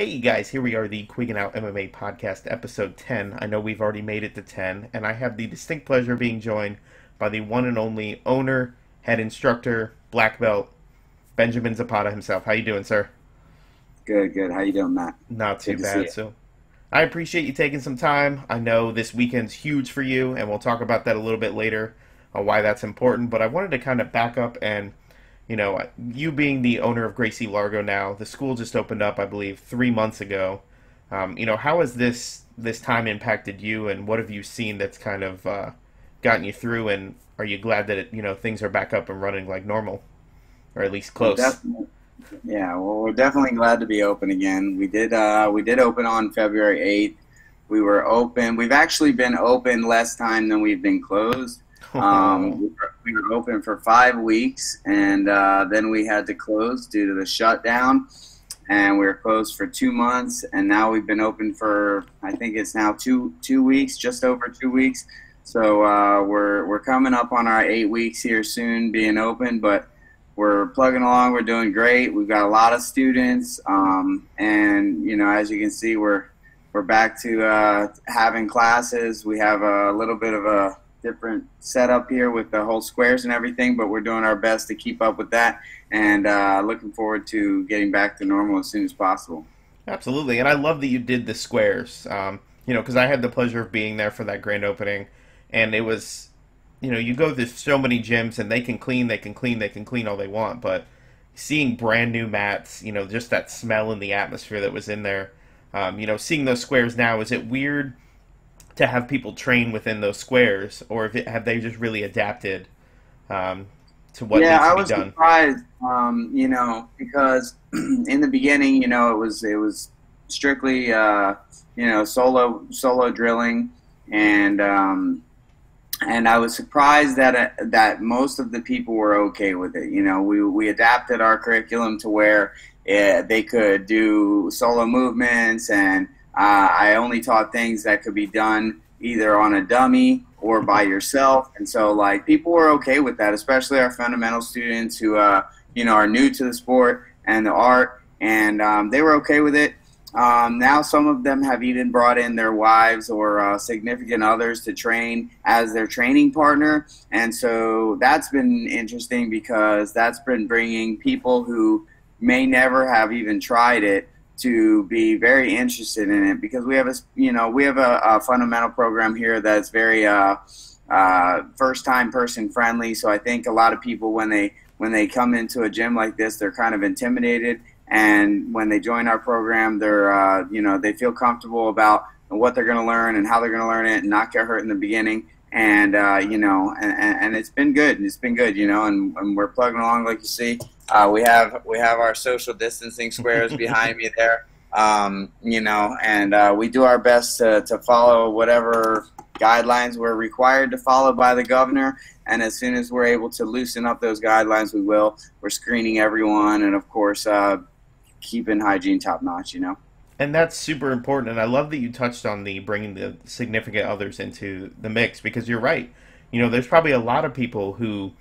Hey guys, here we are, the Quiggin Out MMA podcast, episode 10. I know we've already made it to 10, and I have the distinct pleasure of being joined by the one and only owner, head instructor, black belt, Benjamin Zapata himself. How you doing, sir? Good, good. How you doing, Matt? Not too bad. So, I appreciate you taking some time. I know this weekend's huge for you, and we'll talk about that a little bit later on why that's important. But I wanted to kind of back up and you know, you being the owner of Gracie Largo now, the school just opened up, I believe, three months ago. Um, you know, how has this this time impacted you, and what have you seen that's kind of uh, gotten you through? And are you glad that it, you know things are back up and running like normal, or at least close? Yeah, well, we're definitely glad to be open again. We did uh, we did open on February eighth. We were open. We've actually been open less time than we've been closed. Um, we, were, we, were, open for five weeks, and uh, then we had to close due to the shutdown. And we were closed for two months, and now we've been open for I think it's now two two weeks, just over two weeks. So uh, we're we're coming up on our eight weeks here soon, being open, but we're plugging along. We're doing great. We've got a lot of students, um, and you know, as you can see, we're we're back to uh, having classes. We have a little bit of a different setup here with the whole squares and everything, but we're doing our best to keep up with that and uh, looking forward to getting back to normal as soon as possible. Absolutely, and I love that you did the squares. Um, you know, because I had the pleasure of being there for that grand opening, and it was, you know, you go to so many gyms and they can clean, they can clean, they can clean all they want, but seeing brand new mats, you know, just that smell and the atmosphere that was in there. Um, you know, seeing those squares now, is it weird? To have people train within those squares, or it, have they just really adapted um, to what yeah, needs to I was be done? surprised, um, you know, because in the beginning, you know, it was it was strictly uh, you know solo solo drilling, and um, and I was surprised that uh, that most of the people were okay with it. You know, we we adapted our curriculum to where uh, they could do solo movements and uh, I only taught things that could be done either on a dummy or by yourself, and so like people were okay with that, especially our fundamental students who uh, you know are new to the sport and the art, and um, they were okay with it. Um, now some of them have even brought in their wives or uh, significant others to train as their training partner, and so that's been interesting because that's been bringing people who may never have even tried it to be very interested in it because we have a you know we have a, a fundamental program here that's very uh, uh, first time person friendly. So I think a lot of people when they when they come into a gym like this, they're kind of intimidated, and when they join our program, they're uh, you know they feel comfortable about what they're going to learn and how they're going to learn it and not get hurt in the beginning. And uh, you know, and, and it's been good. and It's been good, you know, and, and we're plugging along like you see. Uh, we have we have our social distancing squares behind me there, um, you know, and uh, we do our best to, to follow whatever guidelines we're required to follow by the governor. And as soon as we're able to loosen up those guidelines, we will. We're screening everyone, and of course, uh, keeping hygiene top notch. You know. And that's super important. And I love that you touched on the bringing the significant others into the mix because you're right. You know, there's probably a lot of people who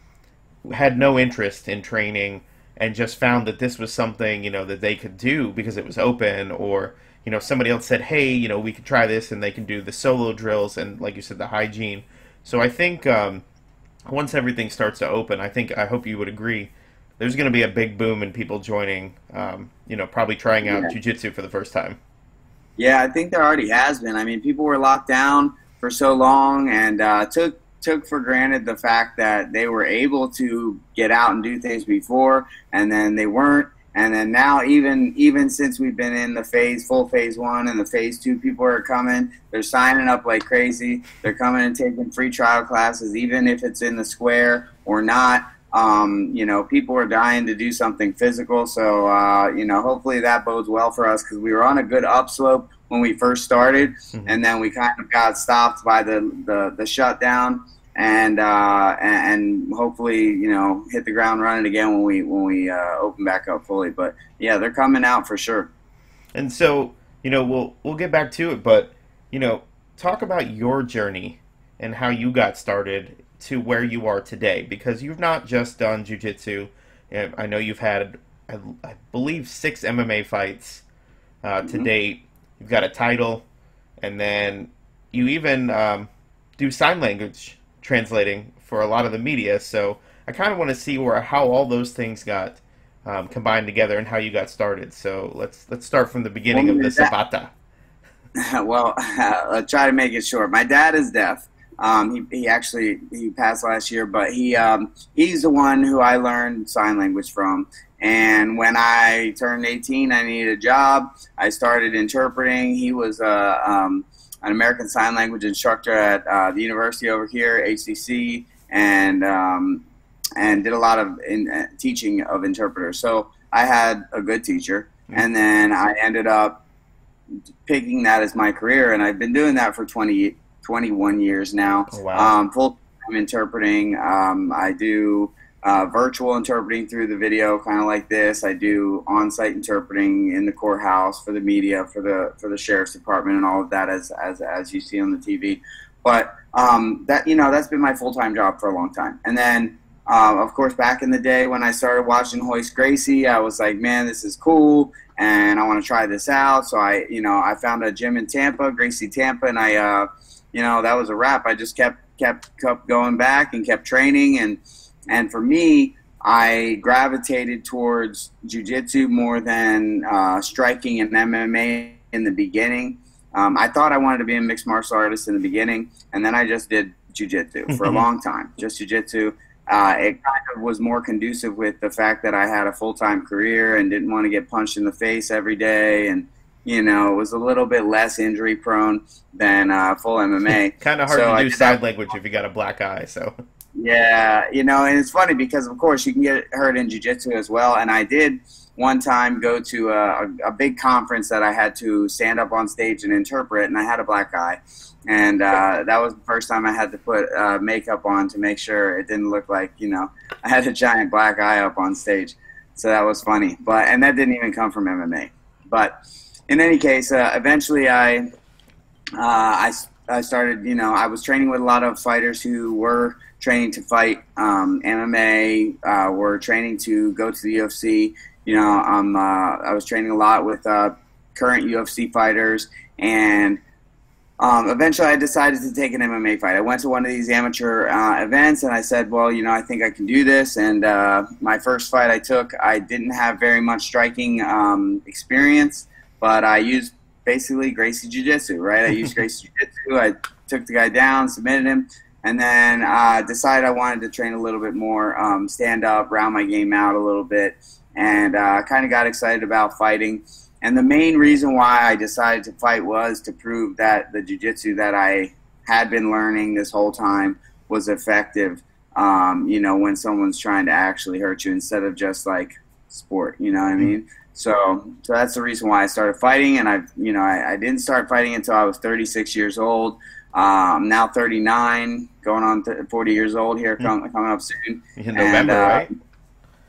had no interest in training and just found that this was something you know that they could do because it was open or you know somebody else said hey you know we could try this and they can do the solo drills and like you said the hygiene. So i think um, once everything starts to open i think i hope you would agree there's going to be a big boom in people joining um, you know probably trying out yeah. jiu-jitsu for the first time. Yeah i think there already has been. I mean people were locked down for so long and uh, took took for granted the fact that they were able to get out and do things before, and then they weren't. And then now, even even since we've been in the phase, full phase one and the phase two, people are coming. They're signing up like crazy. They're coming and taking free trial classes, even if it's in the square or not. Um, you know, people are dying to do something physical. So, uh, you know, hopefully that bodes well for us because we were on a good upslope when we first started, mm-hmm. and then we kind of got stopped by the the, the shutdown, and, uh, and, and hopefully you know hit the ground running again when we when we uh, open back up fully. But yeah, they're coming out for sure. And so you know we'll we'll get back to it, but you know talk about your journey and how you got started to where you are today because you've not just done jujitsu. I know you've had, I, I believe, six MMA fights uh, to mm-hmm. date. You've got a title, and then you even um, do sign language translating for a lot of the media. So I kind of want to see where how all those things got um, combined together and how you got started. So let's let's start from the beginning well, of the Zapata. well, I'll try to make it short. My dad is deaf. Um, he, he actually he passed last year, but he um, he's the one who I learned sign language from. And when I turned 18, I needed a job. I started interpreting. He was uh, um, an American Sign Language instructor at uh, the university over here, HCC, and um, and did a lot of in, uh, teaching of interpreters. So I had a good teacher, mm-hmm. and then I ended up picking that as my career, and I've been doing that for 20, 21 years now. Oh, wow. Um, full time interpreting. Um, I do uh, virtual interpreting through the video, kind of like this. I do on-site interpreting in the courthouse for the media, for the for the sheriff's department, and all of that, as as as you see on the TV. But um, that you know that's been my full-time job for a long time. And then, uh, of course, back in the day when I started watching Royce Gracie, I was like, man, this is cool, and I want to try this out. So I, you know, I found a gym in Tampa, Gracie Tampa, and I, uh, you know, that was a wrap. I just kept kept kept going back and kept training and and for me, I gravitated towards jujitsu more than uh, striking and MMA in the beginning. Um, I thought I wanted to be a mixed martial artist in the beginning, and then I just did jujitsu for a long time, just jujitsu. Uh, it kind of was more conducive with the fact that I had a full time career and didn't want to get punched in the face every day, and you know, it was a little bit less injury prone than uh, full MMA. kind of hard so to do sign language if you got a black eye, so. Yeah, you know, and it's funny because of course you can get hurt in jiu-jitsu as well. And I did one time go to a, a, big conference that I had to stand up on stage and interpret, and I had a black eye, and uh, that was the first time I had to put uh, makeup on to make sure it didn't look like you know I had a giant black eye up on stage. So that was funny, but and that didn't even come from MMA. But in any case, uh, eventually I uh, I I started you know I was training with a lot of fighters who were training to fight um, MMA. Uh, we're training to go to the UFC. You know, um, uh, I was training a lot with uh, current UFC fighters, and um, eventually I decided to take an MMA fight. I went to one of these amateur uh, events, and I said, "Well, you know, I think I can do this." And uh, my first fight I took, I didn't have very much striking um, experience, but I used basically Gracie Jiu Jitsu. Right? I used Gracie Jiu Jitsu. I took the guy down, submitted him and then uh, decided I wanted to train a little bit more, um, stand up, round my game out a little bit, and uh, kind of got excited about fighting. And the main reason why I decided to fight was to prove that the jiu-jitsu that I had been learning this whole time was effective. Um, you know, when someone's trying to actually hurt you instead of just like sport. You know what I mm-hmm. mean? So, so that's the reason why I started fighting. And I, you know, I, I didn't start fighting until I was 36 years old. I'm um, now 39, going on 40 years old here, hmm. coming, coming up soon. In November, and, uh, right?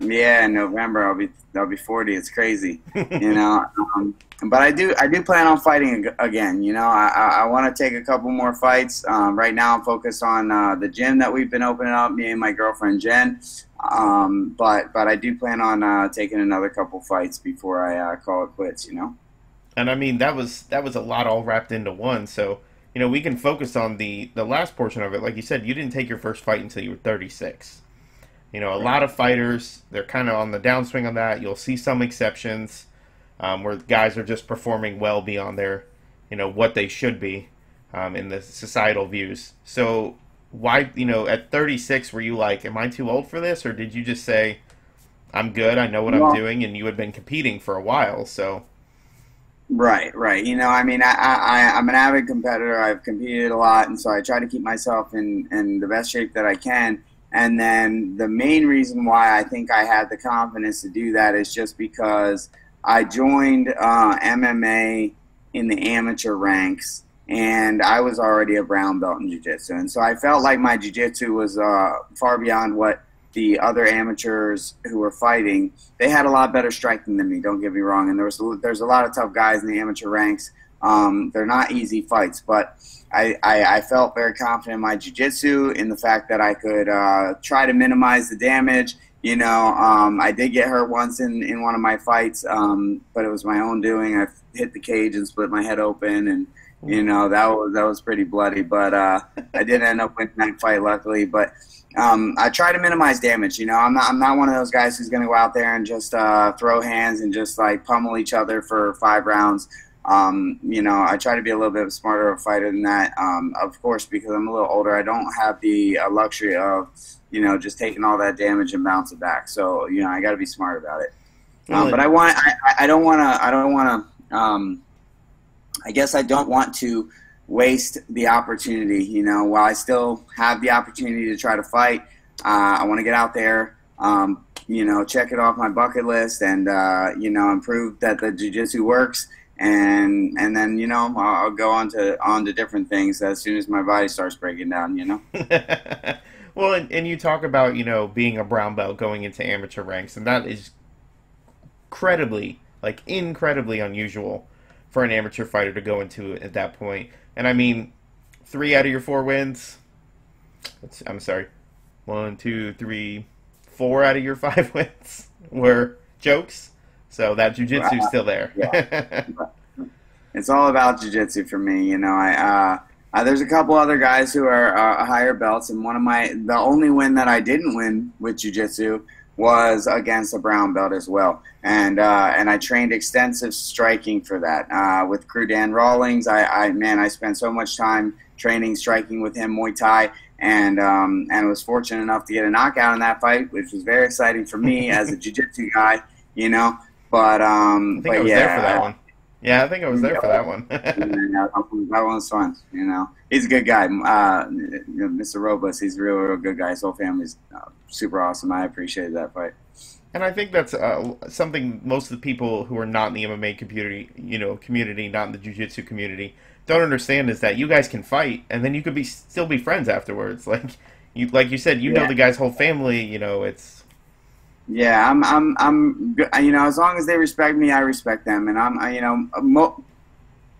Yeah, in November I'll be I'll be 40. It's crazy, you know. Um, but I do I do plan on fighting again. You know, I I, I want to take a couple more fights. Um, right now I'm focused on uh, the gym that we've been opening up, me and my girlfriend Jen. Um, but but I do plan on uh, taking another couple fights before I uh, call it quits. You know. And I mean that was that was a lot all wrapped into one. So you know, we can focus on the the last portion of it. Like you said, you didn't take your first fight until you were 36. You know, a lot of fighters they're kind of on the downswing on that. You'll see some exceptions um, where guys are just performing well beyond their, you know, what they should be um, in the societal views. So why, you know, at 36, were you like, am I too old for this, or did you just say, I'm good, I know what I'm doing, and you had been competing for a while, so Right, right. You know, I mean, I, I, I'm an avid competitor. I've competed a lot, and so I try to keep myself in, in the best shape that I can. And then the main reason why I think I had the confidence to do that is just because I joined uh, MMA in the amateur ranks, and I was already a brown belt in jiu-jitsu. And so I felt like my jiu-jitsu was uh, far beyond what the other amateurs who were fighting, they had a lot better striking than me. Don't get me wrong, and there was there's a lot of tough guys in the amateur ranks. Um, they're not easy fights, but I, I, I felt very confident in my jiu-jitsu, in the fact that I could uh, try to minimize the damage you know, um, I did get hurt once in, in one of my fights, um, but it was my own doing. I hit the cage and split my head open, and you know that was that was pretty bloody. But uh, I did end up winning that fight, luckily. But um, I try to minimize damage. You know, I'm not I'm not one of those guys who's going to go out there and just uh, throw hands and just like pummel each other for five rounds. Um, you know, I try to be a little bit smarter of a fighter than that. Um, of course, because I'm a little older, I don't have the uh, luxury of, you know, just taking all that damage and bouncing back. So, you know, I got to be smart about it. Um, but I want, I, I don't want to, I don't want to, um, I guess I don't want to waste the opportunity. You know, while I still have the opportunity to try to fight, uh, I want to get out there. Um, you know, check it off my bucket list, and uh, you know, improve that the jujitsu works and and then you know I'll, I'll, go on to on to different things as soon as my body starts breaking down. You know. well, and, and you talk about you know being a brown belt going into amateur ranks, and that is incredibly like incredibly unusual for an amateur fighter to go into at that point. And I mean, three out of your four wins. I'm sorry, one, two, three, four out of your five wins were chokes. So that jujitsu's still there. yeah. it's all about jujitsu for me. You know, I uh, uh, there's a couple other guys who are uh, higher belts, and one of my the only win that I didn't win with jujitsu was against a brown belt as well. And uh, and I trained extensive striking for that uh, with Crew Dan Rawlings. I, I man, I spent so much time training striking with him Muay Thai. And um, and was fortunate enough to get a knockout in that fight, which was very exciting for me as a jiu-jitsu guy. You know, but um, I think but I was yeah, there for that one. Yeah, I think I was there for that one. that one's fun. You know, he's a good guy. Uh, Mr. Robles, he's a real, real good guy. His whole family's uh, super awesome. I appreciated that fight. And I think that's uh, something most of the people who are not in the MMA community, you know, community, not in the jiu-jitsu community, don't understand is that you guys can fight, and then you could be still be friends afterwards. Like you, like you said, you yeah. know the guy's whole family. You know, it's yeah, I'm, I'm, I'm, you know, as long as they respect me, I respect them, and I'm, you know, mo-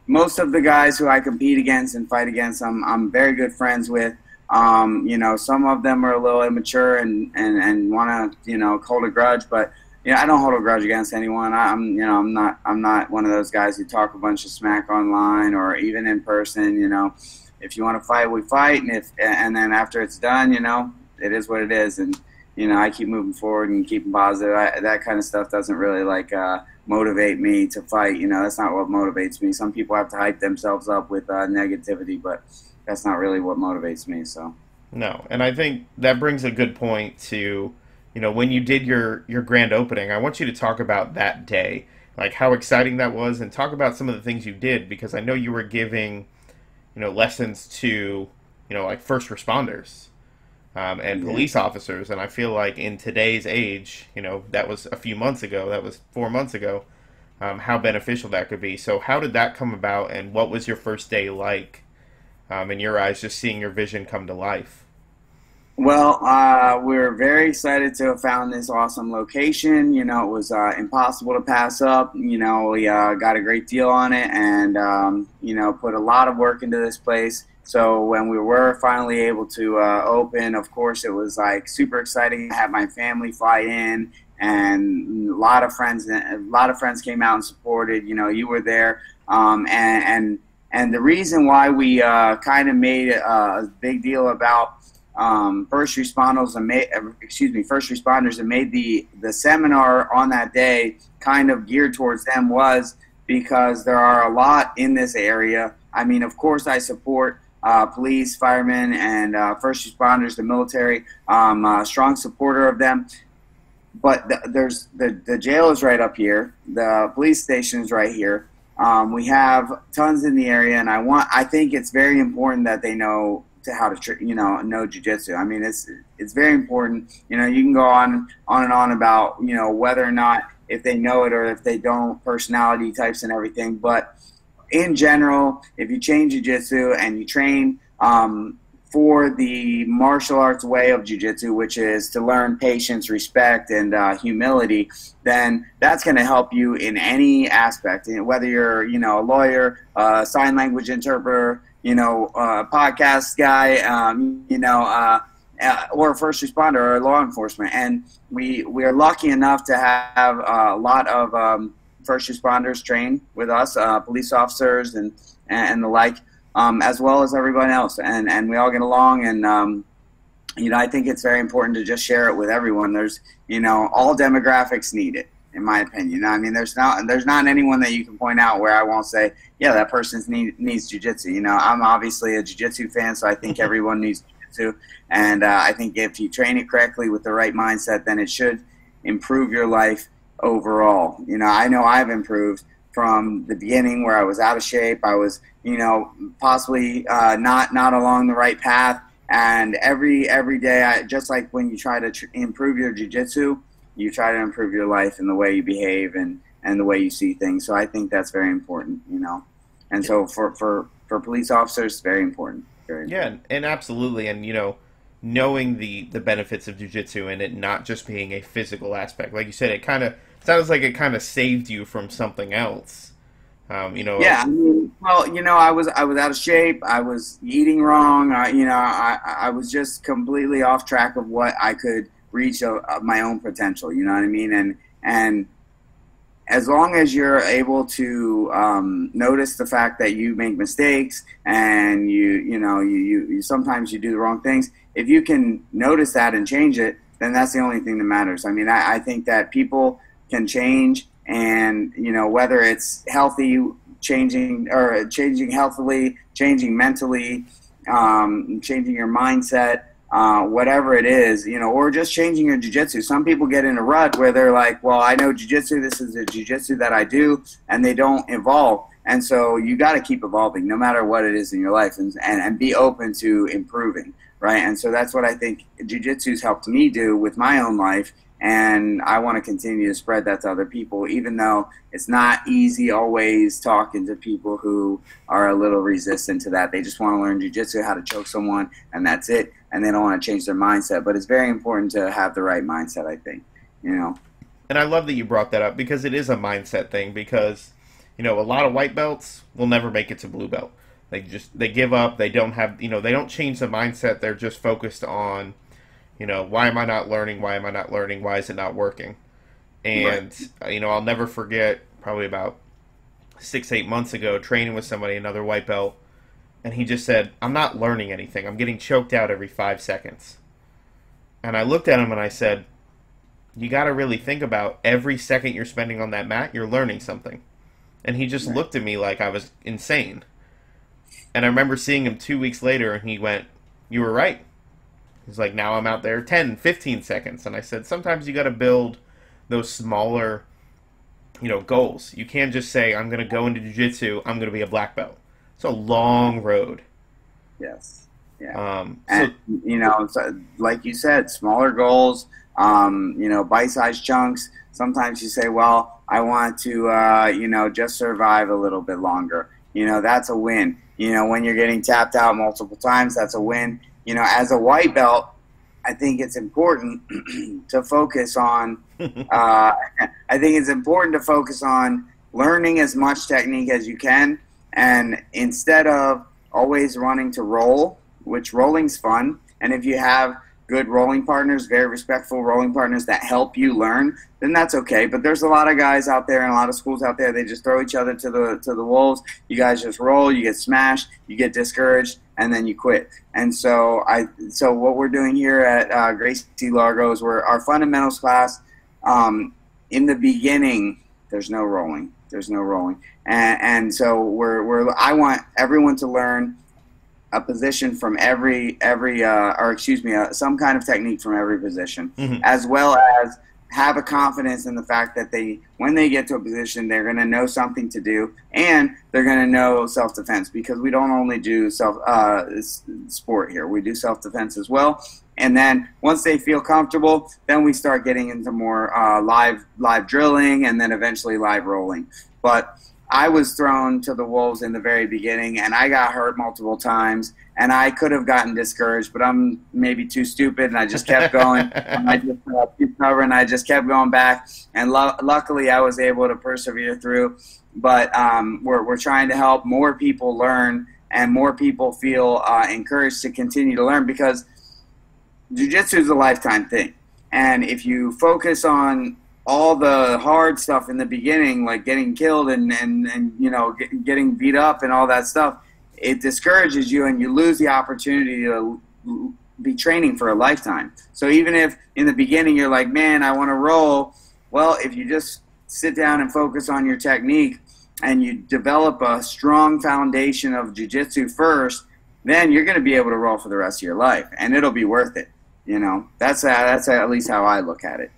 most of the guys who I compete against and fight against, I'm, I'm very good friends with. Um, you know, some of them are a little immature and, and, and want to, you know, hold a grudge, but you know, I don't hold a grudge against anyone. I'm, you know, I'm not, I'm not one of those guys who talk a bunch of smack online or even in person. You know, if you want to fight, we fight, and if, and then after it's done, you know, it is what it is, and you know, I keep moving forward and keeping positive. I, that kind of stuff doesn't really like uh, motivate me to fight. You know, that's not what motivates me. Some people have to hype themselves up with uh, negativity, but that's not really what motivates me. So. No, and I think that brings a good point to, you know, when you did your your grand opening. I want you to talk about that day, like how exciting that was, and talk about some of the things you did because I know you were giving, you know, lessons to, you know, like first responders um, and police officers. And I feel like in today's age, you know, that was a few months ago, that was four months ago, um, how beneficial that could be. So, how did that come about, and what was your first day like um, in your eyes, just seeing your vision come to life? Well, uh, we're very excited to have found this awesome location. You know, it was uh, impossible to pass up. You know, we uh, got a great deal on it and, um, you know, put a lot of work into this place. So when we were finally able to uh, open, of course, it was like super exciting. I had my family fly in, and a lot of friends, a lot of friends came out and supported. You know, you were there, um, and and and the reason why we uh, kind of made a big deal about um, first responders and made, excuse me, first responders and made the the seminar on that day kind of geared towards them was because there are a lot in this area. I mean, of course, I support uh, police, firemen, and uh, first responders, the military. I'm a strong supporter of them. But the, there's the, the jail is right up here. The police station is right here. Um, we have tons in the area, and I want. I think it's very important that they know to how to you know know jujitsu. I mean, it's it's very important. You know, you can go on on and on about you know whether or not if they know it or if they don't, personality types and everything, but in general, if you train jiu-jitsu and you train um, for the martial arts way of jiu-jitsu, which is to learn patience, respect, and uh, humility, then that's going to help you in any aspect. Whether you're, you know, a lawyer, a sign language interpreter, you know, a podcast guy, um, you know, uh, uh, or a first responder or law enforcement. And we we are lucky enough to have a lot of um, first responders train with us, uh, police officers and and the like, um, as well as everyone else. And and we all get along. And um, you know, I think it's very important to just share it with everyone. There's you know, all demographics need it in my opinion. I mean, there's not there's not anyone that you can point out where I won't say, yeah, that person need, needs jujitsu. You know, I'm obviously a jujitsu fan, so I think everyone needs jujitsu, and uh, I think if you train it correctly with the right mindset, then it should improve your life overall. You know, I know I've improved from the beginning where I was out of shape. I was, you know, possibly uh, not not along the right path. And every every day, I, just like when you try to tr- improve your jujitsu, you try to improve your life and the way you behave and, and the way you see things. So I think that's very important, you know. And so for, for, for police officers, very important. Very important. Yeah, and absolutely. And, you know, knowing the, the benefits of jujitsu and it not just being a physical aspect. Like you said, it kind of sounds like it kind of saved you from something else. Um, you know. Yeah. I mean, well, you know, I was I was out of shape. I was eating wrong. I, you know, I I was just completely off track of what I could reach a, a my own potential. You know what I mean? And and as long as you're able to um, notice the fact that you make mistakes and you you know you, you, you, sometimes you do the wrong things if you can notice that and change it then that's the only thing that matters i mean i, I think that people can change and you know whether it's healthy changing or changing healthily changing mentally um, changing your mindset uh, whatever it is, you know, or just changing your jujitsu. Some people get in a rut where they're like, well, I know jujitsu, this is the jujitsu that I do, and they don't evolve. And so you got to keep evolving no matter what it is in your life and, and, and be open to improving, right? And so that's what I think jujitsu's helped me do with my own life and I want to continue to spread that to other people, even though it's not easy always talking to people who are a little resistant to that. They just want to learn jujitsu, how to choke someone, and that's it, and they don't want to change their mindset. But it's very important to have the right mindset, I think, you know. And I love that you brought that up because it is a mindset thing. Because you know, a lot of white belts will never make it to blue belt. They just they give up. They don't have you know they don't change the mindset. They're just focused on you know, why am I not learning? Why am I not learning? Why is it not working? And right. you know, I'll never forget. Probably about six, eight months ago, training with somebody, another white belt, and he just said, "I'm not learning anything. I'm getting choked out every five seconds." And I looked at him and I said, "You got to really think about every second you're spending on that mat. You're learning something." And he just right. looked at me like I was insane. And I remember seeing him two weeks later, and he went, "You were right." He's like, now I'm out there 10, 15 seconds. And I said, sometimes you got to build those smaller, you know, goals. You can't just say, I'm going to go into jiu-jitsu, I'm going to be a black belt. It's a long road. Yes. Yeah. Um, so, and, you know, like you said, smaller goals, um, you know, bite-sized chunks. Sometimes you say, well, I want to, uh, you know, just survive a little bit longer. You know, that's a win. You know, when you're getting tapped out multiple times, that's a win you know, as a white belt, I think it's important to focus on. Uh, I think it's important to focus on learning as much technique as you can, and instead of always running to roll, which rolling's fun, and if you have good rolling partners, very respectful rolling partners that help you learn, then that's okay. But there's a lot of guys out there and a lot of schools out there. They just throw each other to the to the wolves. You guys just roll. You get smashed. You get discouraged, and then you quit. And so I so what we're doing here at uh, Gracie Largo is we're our fundamentals class. Um, in the beginning, there's no rolling. There's no rolling, and, and so we're, we're I want everyone to learn a position from every every uh, or excuse me uh, some kind of technique from every position mm-hmm. as well as have a confidence in the fact that they when they get to a position they're going to know something to do and they're going to know self-defense because we don't only do self uh, sport here. We do self-defense as well and then once they feel comfortable then we start getting into more uh, live live drilling and then eventually live rolling. But I was thrown to the wolves in the very beginning, and I got hurt multiple times, and I could have gotten discouraged, but I'm maybe too stupid, and I just kept going. I just uh, cover, and I just kept going back, and lo- luckily I was able to persevere through. But um, we're we're trying to help more people learn, and more people feel uh, encouraged to continue to learn because jujitsu is a lifetime thing, and if you focus on all the hard stuff in the beginning, like getting killed and and, and you know get, getting beat up and all that stuff, it discourages you and you lose the opportunity to be training for a lifetime. So even if in the beginning you're like, man, I want to roll, well, if you just sit down and focus on your technique and you develop a strong foundation of jujitsu first, then you're going to be able to roll for the rest of your life, and it'll be worth it. You know, that's uh, that's at least how I look at it.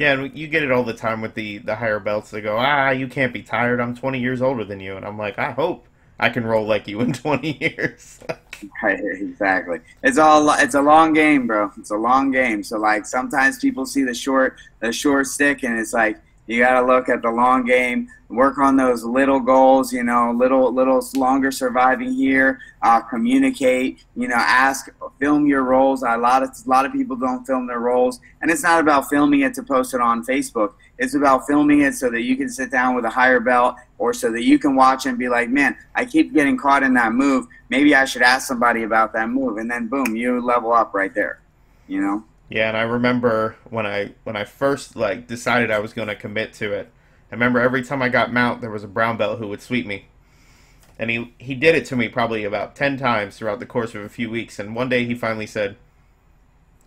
Yeah, you get it all the time with the the higher belts. They go, ah, you can't be tired. I'm 20 years older than you, and I'm like, I hope I can roll like you in 20 years. right, exactly. It's all it's a long game, bro. It's a long game. So like sometimes people see the short the short stick, and it's like you got to look at the long game, work on those little goals, you know, little little longer surviving here, uh, communicate, you know, ask, film your rolls. A lot of a lot of people don't film their rolls, and it's not about filming it to post it on Facebook. It's about filming it so that you can sit down with a higher belt, or so that you can watch and be like, man, I keep getting caught in that move. Maybe I should ask somebody about that move, and then boom, you level up right there. You know. Yeah, and I remember when I when I first like decided I was going to commit to it. I remember every time I got mount, there was a brown belt who would sweep me, and he he did it to me probably about ten times throughout the course of a few weeks. And one day he finally said,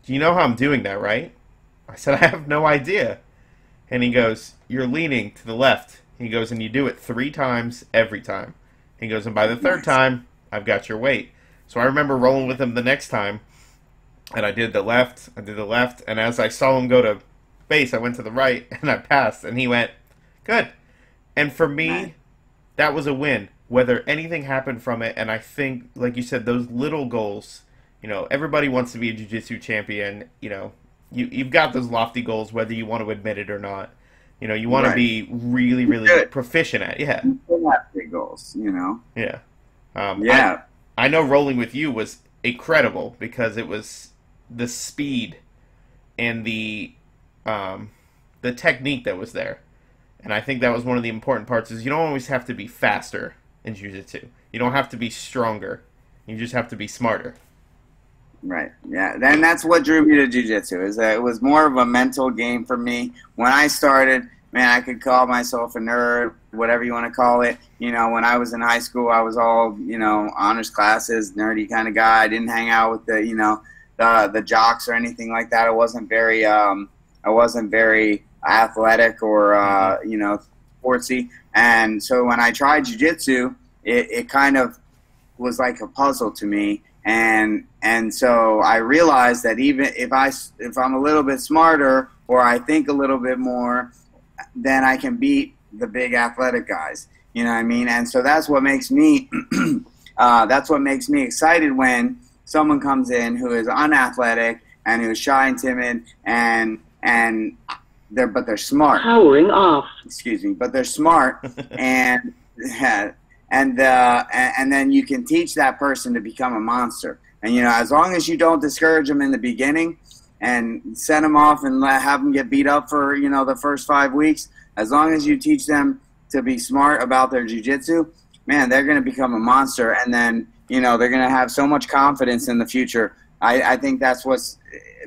"Do you know how I'm doing that, right?" I said, "I have no idea." And he goes, "You're leaning to the left." He goes, "And you do it three times every time." He goes, "And by the third time, I've got your weight." So I remember rolling with him the next time and I did the left, I did the left, and as I saw him go to base, I went to the right, and I passed, and he went, good. And for me, that was a win, whether anything happened from it, and I think, like you said, those little goals, you know, everybody wants to be a jiu-jitsu champion, you know, you, you've got those lofty goals, whether you want to admit it or not. You know, you want right. to be really, really Good. proficient at, yeah. big goals, you know. Yeah. Um, yeah. I, I know rolling with you was incredible because it was the speed and the um, the technique that was there. And I think that was one of the important parts is you don't always have to be faster in jiu-jitsu. You don't have to be stronger. You just have to be smarter. Right. Yeah. And that's what drew me to jiu-jitsu is that it was more of a mental game for me. When I started, man, I could call myself a nerd, whatever you want to call it. You know, when I was in high school, I was all, you know, honors classes, nerdy kind of guy. I didn't hang out with the, you know, the the jocks or anything like that. I wasn't very um, I wasn't very athletic or uh, mm-hmm. you know sportsy. And so when I tried jujitsu, it, it kind of was like a puzzle to me. And and so I realized that even if I if I'm a little bit smarter or I think a little bit more, then I can beat the big athletic guys. You know what I mean? And so that's what makes me uh, that's what makes me excited when someone comes in who is unathletic and who's shy and timid and and they're but they're smart. Powering off. Excuse me, but they're smart and and uh, and then you can teach that person to become a monster. And you know, as long as you don't discourage them in the beginning and send them off and let, have them get beat up for you know the first five weeks, as long as you teach them to be smart about their jujitsu, man, they're going to become a monster. And then you know they're going to have so much confidence in the future. I, I think that's what's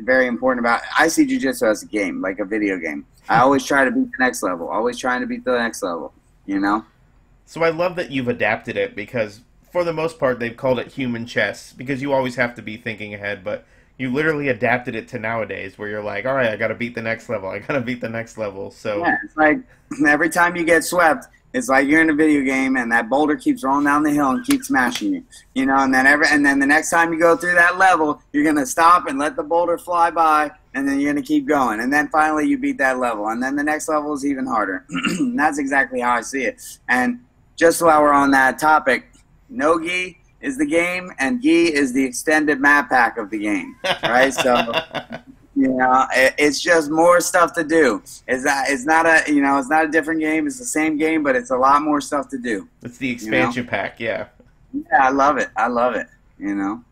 very important about. I see jujitsu as a game, like a video game. I always try to beat the next level. Always trying to beat the next level. You know. So I love that you've adapted it because for the most part they've called it human chess because you always have to be thinking ahead, but you literally adapted it to nowadays where you're like, all right, I got to beat the next level. I got to beat the next level. So yeah, it's like every time you get swept, it's like you're in a video game and that boulder keeps rolling down the hill and keeps smashing you. You know, and then every and then the next time you go through that level, you're gonna stop and let the boulder fly by, and then you're gonna keep going, and then finally you beat that level, and then the next level is even harder. that's exactly how I see it. And just while we're on that topic, no gi is the game, and gi is the extended map pack of the game, right? So You know, it's just more stuff to do. It's not, it's not a you know it's not a different game. It's the same game, but it's a lot more stuff to do. It's the expansion you know? pack, yeah. Yeah, I love it. I love it. You know.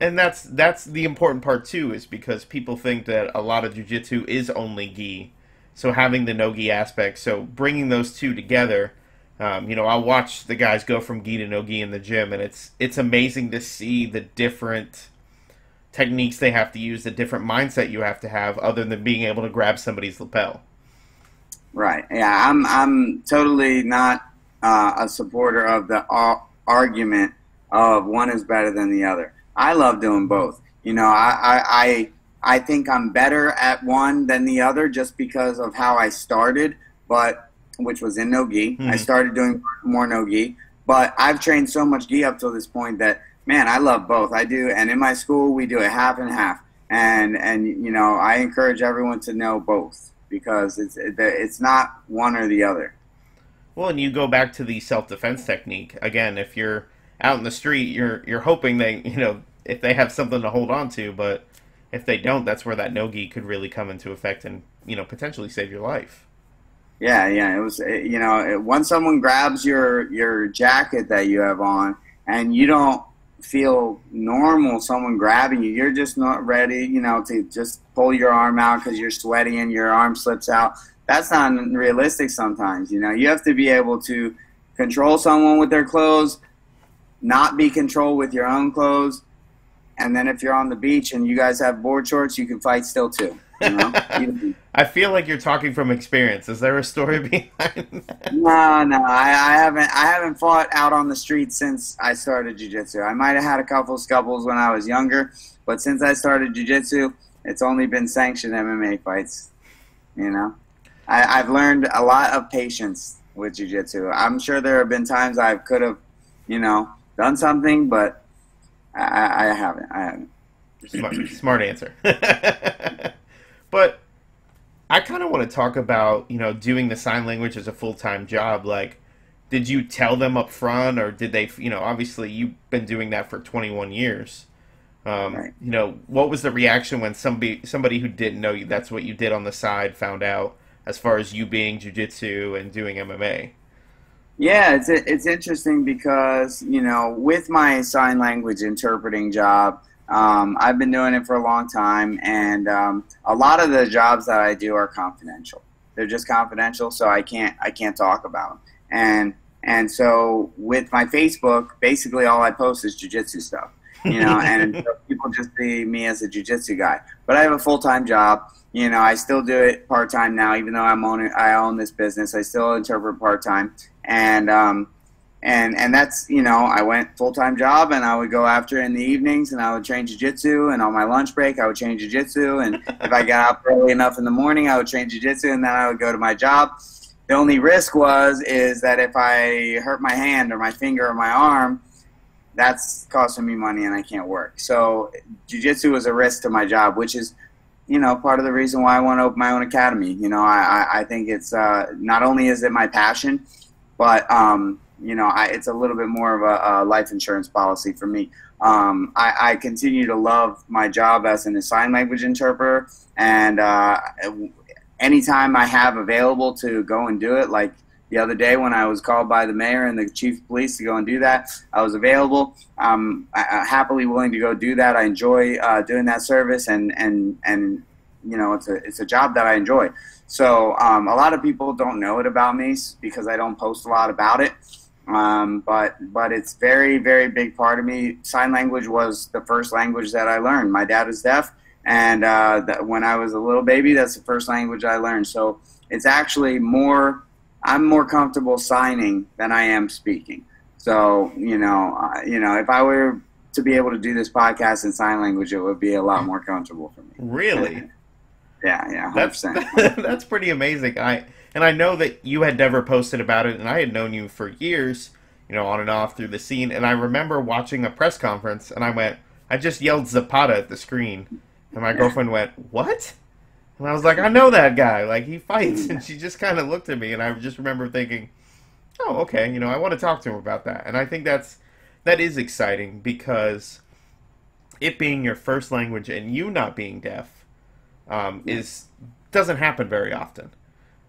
And that's that's the important part too, is because people think that a lot of jujitsu is only gi. So having the no gi aspect, so bringing those two together, um, you know, I'll watch the guys go from gi to no gi in the gym, and it's it's amazing to see the different techniques they have to use, the different mindset you have to have, other than being able to grab somebody's lapel. Right. Yeah, I'm I'm totally not uh, a supporter of the ar- argument of one is better than the other. I love doing both. You know, I, I, I I think I'm better at one than the other just because of how I started, but which was in no gi. Mm-hmm. I started doing more no gi, but I've trained so much gi up to this point that man, I love both. I do, and in my school we do it half and half, and and you know I encourage everyone to know both because it's it's not one or the other. Well, and you go back to the self defense technique again. If you're out in the street, you're you're hoping they you know if they have something to hold on to, but if they don't, that's where that nogi could really come into effect and you know potentially save your life. Yeah, yeah. It was you know once someone grabs your your jacket that you have on and you don't feel normal someone grabbing you. You're just not ready you know to just pull your arm out because you're sweaty and your arm slips out. That's not realistic sometimes you know. You have to be able to control someone with their clothes not be controlled with your own clothes and then if you're on the beach and you guys have board shorts, you can fight still too. You know? I feel like you're talking from experience. Is there a story behind that? No, no, I, I haven't. I haven't fought out on the street since I started jujitsu. I might have had a couple scuffles when I was younger, but since I started jujitsu, it's only been sanctioned MMA fights. You know, I, I've learned a lot of patience with jujitsu. I'm sure there have been times I could have, you know, done something, but I, I haven't. I haven't. Smart, smart answer. but I kind of want to talk about you know doing the sign language as a full time job. Like, did you tell them up front, or did they? You know, obviously you've been doing that for 21 years. Um, right. You know, what was the reaction when somebody somebody who didn't know you that's what you did on the side found out as far as you being jujitsu and doing MMA? Yeah, it's it's interesting because you know with my sign language interpreting job, um, I've been doing it for a long time, and um, a lot of the jobs that I do are confidential. They're just confidential, so I can't I can't talk about them. And and so with my Facebook, basically all I post is jujitsu stuff, you know, and people just see me as a jujitsu guy. But I have a full time job. You know, I still do it part time now, even though I'm owning I own this business. I still interpret part time, and um, and and that's you know I went full time job and I would go after in the evenings and I would train jiu-jitsu and on my lunch break I would train jiu-jitsu and if I got up early enough in the morning I would train jiu-jitsu and then I would go to my job. The only risk was is that if I hurt my hand or my finger or my arm, that's costing me money and I can't work. So jiu-jitsu was a risk to my job, which is you know part of the reason why I want to open my own academy. You know I I, I think it's uh, not only is it my passion but um, you know, I, it's a little bit more of a, a life insurance policy for me. Um, I, I, continue to love my job as an sign language interpreter, and uh, anytime I have available to go and do it, like the other day when I was called by the mayor and the chief of police to go and do that, I was available. I'm happily willing to go do that. I enjoy uh, doing that service, and and and you know, it's a it's a job that I enjoy. So um, a lot of people don't know it about me because I don't post a lot about it. Um, but but it's very very big part of me. Sign language was the first language that I learned. My dad is deaf, and uh, when I was a little baby, that's the first language I learned. So it's actually more. I'm more comfortable signing than I am speaking. So you know, uh, you know, if I were to be able to do this podcast in sign language, it would be a lot more comfortable for me. Really? Yeah, yeah, 100%. that's that's pretty amazing. I and I know that you had never posted about it, and I had known you for years, you know, on and off through the scene. And I remember watching a press conference, and I went, I just yelled Zapata at the screen, and my girlfriend went, "What?" And I was like, "I know that guy. Like he fights." And she just kind of looked at me, and I just remember thinking, "Oh, okay. You know, I want to talk to him about that." And I think that's that is exciting because it being your first language and you not being deaf um, is doesn't happen very often.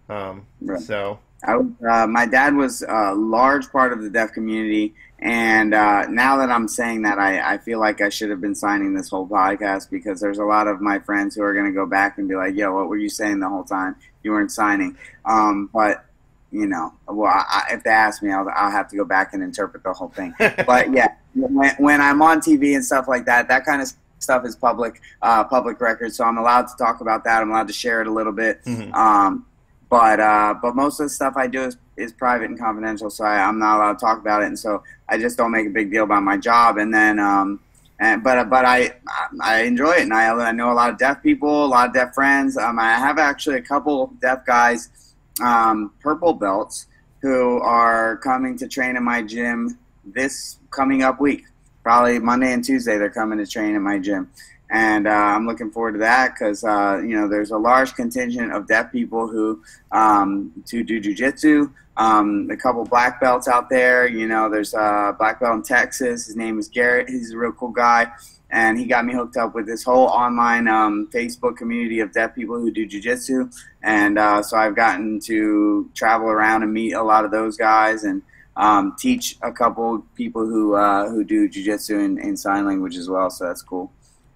Um, right. So, I, uh, my dad was a large part of the deaf community, and uh, now that I'm saying that, I, I feel like I should have been signing this whole podcast because there's a lot of my friends who are going to go back and be like, "Yo, what were you saying the whole time? You weren't signing." Um, but you know, well, I, if they ask me, I'll, I'll have to go back and interpret the whole thing. but yeah, when, when I'm on TV and stuff like that, that kind of stuff is public uh, public record, so I'm allowed to talk about that. I'm allowed to share it a little bit. Mm-hmm. Um, but uh, but most of the stuff I do is, is private and confidential, so I, am not allowed to talk about it, and so I just don't make a big deal about my job. And then, um, and but but I I enjoy it, and I, I know a lot of deaf people, a lot of deaf friends. Um, I have actually a couple deaf guys, um, purple belts, who are coming to train in my gym this coming up week. Probably Monday and Tuesday, they're coming to train in my gym and uh, I'm looking forward to that because uh, you know there's a large contingent of deaf people who um, to do jujitsu. Um, a couple black belts out there. You know, there's a black belt in Texas. His name is Garrett. He's a real cool guy, and he got me hooked up with this whole online um, Facebook community of deaf people who do jujitsu. And uh, so I've gotten to travel around and meet a lot of those guys and. Um, teach a couple people who uh, who do jujitsu in, in sign language as well, so that's cool.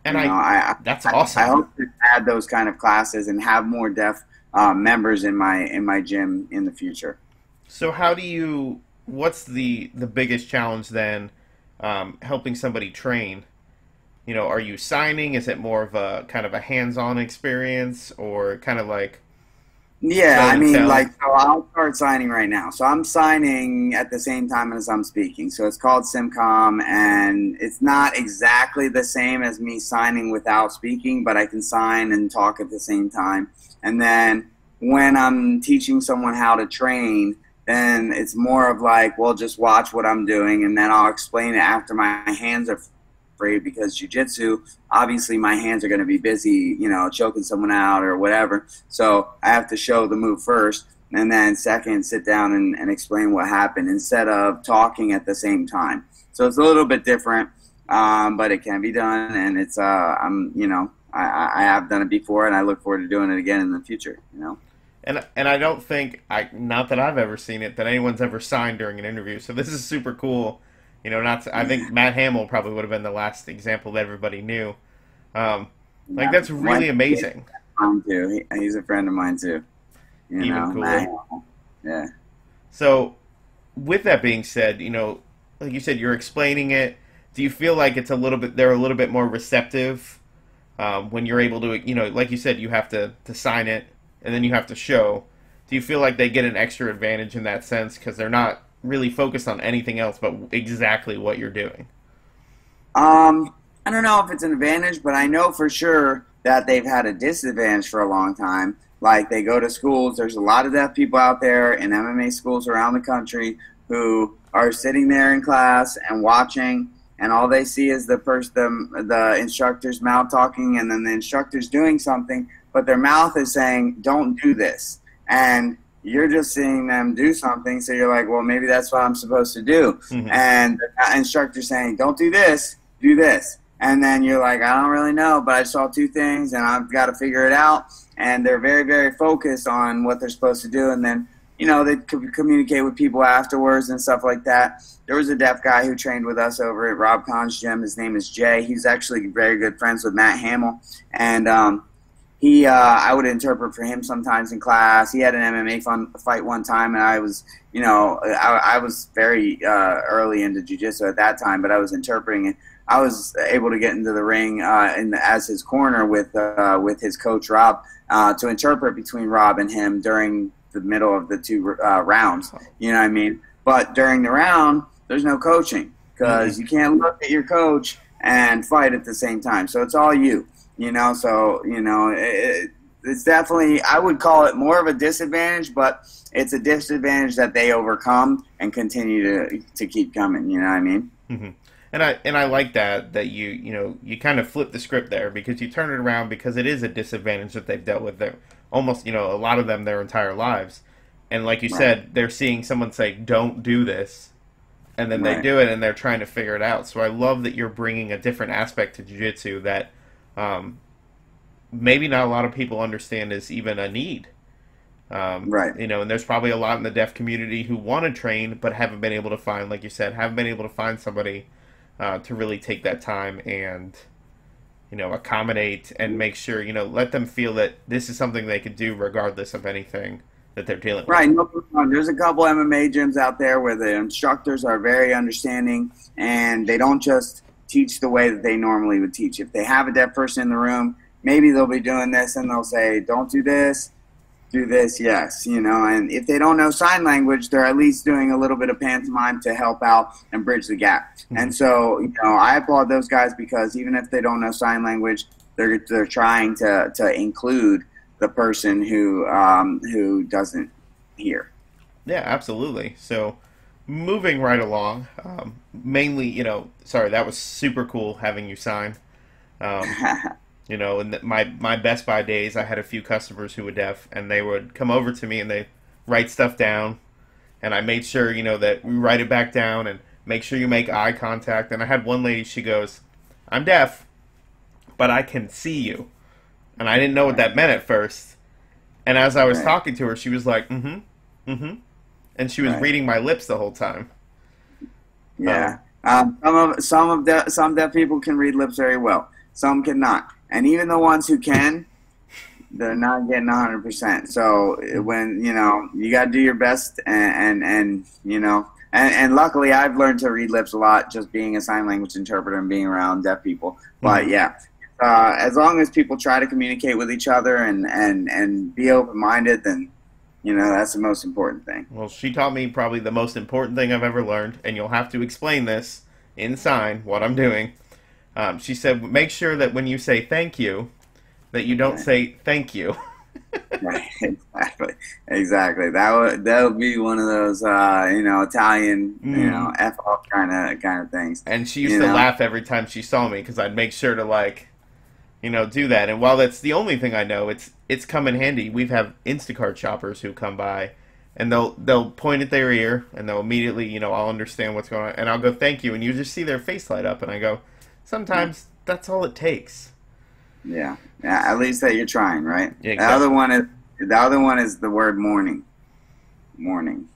And you know, I, that's I, awesome. I, hope to add those kind of classes and have more deaf uh, members in my in my gym in the future. So how do you? What's the the biggest challenge then? Um, helping somebody train. You know, are you signing? Is it more of a kind of a hands-on experience, or kind of like yeah, I mean, like, so I'll start signing right now. So I'm signing at the same time as I'm speaking. So it's called SimCom, and it's not exactly the same as me signing without speaking, but I can sign and talk at the same time. And then when I'm teaching someone how to train, then it's more of like, well, just watch what I'm doing, and then I'll explain it after my hands are afraid because jujitsu, obviously my hands are going to be busy, you know, choking someone out or whatever. So I have to show the move first, and then second, sit down and, and explain what happened instead of talking at the same time. So it's a little bit different, um, but it can be done, and it's uh, I'm you know I, I have done it before, and I look forward to doing it again in the future. You know. And, and I don't think I not that I've ever seen it that anyone's ever signed during an interview. So this is super cool you know, not to, I think Matt Hamill probably would have been the last example that everybody knew. Um, like yeah, that's really amazing. Mine too. He, he's a friend of mine too. You Even cooler. Yeah. So, with that being said, you know, like you said, you're explaining it. Do you feel like it's a little bit they're a little bit more receptive um, when you're able to, you know, like you said, you have to to sign it and then you have to show. Do you feel like they get an extra advantage in that sense because they're not really focused on anything else but exactly what you're doing? Um, I don't know if it's an advantage, but I know for sure that they've had a disadvantage for a long time. Like they go to schools, there's a lot of deaf people out there in MMA schools around the country who are sitting there in class and watching, and all they see is the person, the, the instructor's mouth talking, and then the instructor's doing something, but their mouth is saying, "Don't do this," and you're just seeing them do something, so you're like, well, maybe that's what I'm supposed to do. Mm-hmm. And the instructor saying, don't do this, do this. And then you're like, I don't really know, but I saw two things and I've got to figure it out. And they're very, very focused on what they're supposed to do. And then, you know, they could communicate with people afterwards and stuff like that. There was a deaf guy who trained with us over at Rob Kahn's gym. His name is Jay. He's actually very good friends with Matt Hamill. And, um, he uh, I would interpret for him sometimes in class. He had an MMA fun, fight one time, and I was, you know, I, I was very uh, early into jiu-jitsu at that time, but I was interpreting it. I was able to get into the ring uh, in the, as his corner with uh, with his coach Rob uh, to interpret between Rob and him during the middle of the two uh, rounds. You know what I mean? But during the round, there's no coaching because mm-hmm. you can't look at your coach and fight at the same time. So it's all you. You know, so you know, it, it's definitely I would call it more of a disadvantage, but it's a disadvantage that they overcome and continue to to keep coming. You know what I mean? Mm-hmm. And I and I like that that you you know you kind of flip the script there because you turn it around because it is a disadvantage that they've dealt with their almost you know a lot of them their entire lives, and like you right. said, they're seeing someone say don't do this, and then right. they do it and they're trying to figure it out. So I love that you're bringing a different aspect to jiu-jitsu that um, maybe not a lot of people understand is even a need. Um, right. You know, and there's probably a lot in the deaf community who want to train but haven't been able to find, like you said, haven't been able to find somebody uh, to really take that time and, you know, accommodate and make sure, you know, let them feel that this is something they could do regardless of anything that they're dealing with. Right. No, there's a couple MMA gyms out there where the instructors are very understanding and they don't just teach the way that they normally would teach. If they have a deaf person in the room, maybe they'll be doing this and they'll say, "Don't do this." do this, yes, you know, and if they don't know sign language, they're at least doing a little bit of pantomime to help out and bridge the gap. Mm-hmm. And so, you know, I applaud those guys because even if they don't know sign language, they're they're trying to to include the person who um, who doesn't hear. Yeah, absolutely. So, moving right along, um, mainly, you know, sorry, that was super cool having you sign. Um, You know, in my my Best Buy days, I had a few customers who were deaf, and they would come over to me and they write stuff down, and I made sure you know that we write it back down and make sure you make eye contact. And I had one lady, she goes, "I'm deaf, but I can see you," and I didn't know what that meant at first. And as I was right. talking to her, she was like, "Mm-hmm, mm-hmm," and she was right. reading my lips the whole time. Yeah, um, um, some of some of the some deaf people can read lips very well. Some cannot and even the ones who can, they're not getting 100%. So when, you know, you got to do your best and, and, and you know, and, and, luckily I've learned to read lips a lot just being a sign language interpreter and being around deaf people. But mm-hmm. yeah, uh, as long as people try to communicate with each other and, and, and be open minded, then, you know, that's the most important thing. Well, she taught me probably the most important thing I've ever learned, and you'll have to explain this in sign what I'm doing. Um, she said, make sure that when you say thank you, that you don't say thank you. right, exactly, exactly. That would that would be one of those uh, you know Italian mm. you know f off kind of kind of things. And she used to know? laugh every time she saw me because I'd make sure to like, you know, do that. And while that's the only thing I know, it's it's come in handy. We've have Instacart shoppers who come by, and they'll they'll point at their ear and they'll immediately you know I'll understand what's going on and I'll go thank you and you just see their face light up and I go sometimes that's all it takes. Yeah, yeah. At least that you're trying, right? Yeah, exactly. The other one is the other one is the word morning. Morning.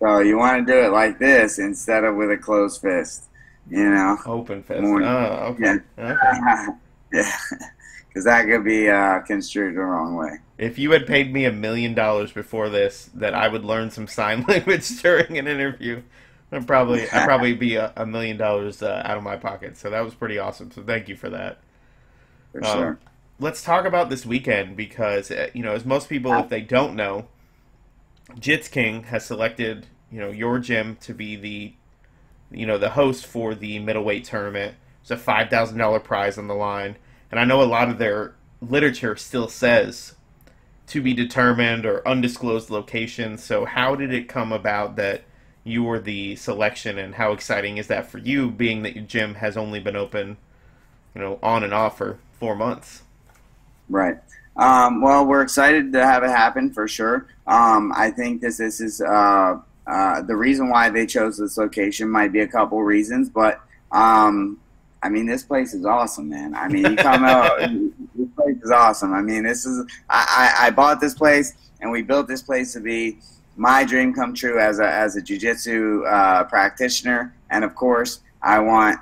So you want to do it like this instead of with a closed fist. You know, open fist. Morning. Oh, okay. Yeah. Okay. yeah. Because that could be uh, construed the wrong way. If you had paid me a million dollars before this, that I would learn some sign language during an interview, I'd probably I'd probably be a, a million dollars uh, out of my pocket. So that was pretty awesome. So thank you for that. For um, sure. Let's talk about this weekend because uh, you know, as most people, if they don't know, Jitzking has selected you know your gym to be the you know the host for the middleweight tournament. It's a five thousand dollar prize on the line, and I know a lot of their literature still says to be determined or undisclosed location. So how did it come about that? you were the selection, and how exciting is that for you, being that your gym has only been open, you know, on and off for four months? Right. Um, well, we're excited to have it happen for sure. Um, I think this this is uh, uh, the reason why they chose this location. Might be a couple reasons, but um, I mean, this place is awesome, man. I mean, you come out, this place is awesome. I mean, this is I, I, I bought this place and we built this place to be my dream come true as a as a jujitsu uh, practitioner, and of course, I want